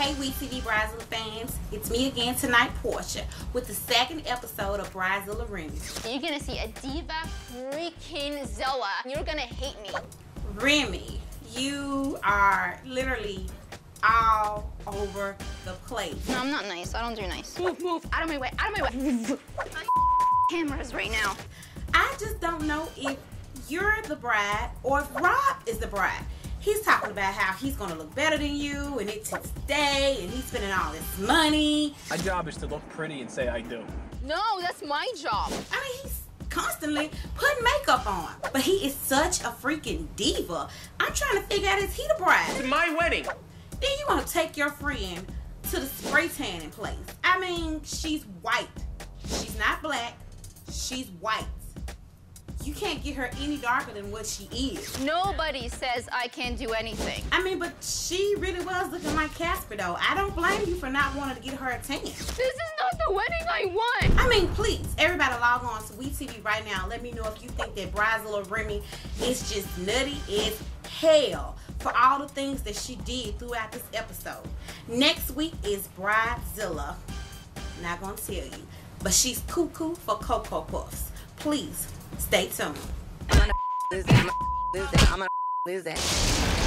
Hey, We TV Bridezilla fans, it's me again tonight, Porsha, with the second episode of Bridezilla Remy. You're gonna see a diva freaking Zilla. You're gonna hate me. Remy, you are literally all over the place. No, I'm not nice. I don't do nice. Move, move, out of my way, out of my way. Cameras right now. I just don't know if you're the bride or if Rob is the bride. He's talking about how he's gonna look better than you and it's his day and he's spending all this money. My job is to look pretty and say I do. No, that's my job. I mean, he's constantly putting makeup on. But he is such a freaking diva. I'm trying to figure out is he the bride? It's my wedding. Then you want to take your friend to the spray tanning place. I mean, she's white. She's not black. She's white. You can't get her any darker than what she is. Nobody says I can't do anything. I mean, but she really was looking like Casper, though. I don't blame you for not wanting to get her a tan. This is not the wedding I want. I mean, please, everybody log on to WeTV right now. Let me know if you think that Bridezilla Remy is just nutty as hell for all the things that she did throughout this episode. Next week is Bridezilla. Not gonna tell you, but she's cuckoo for Cocoa Puffs. Please stay tuned. I'm gonna lose that. I'm gonna lose that. I'm gonna lose that.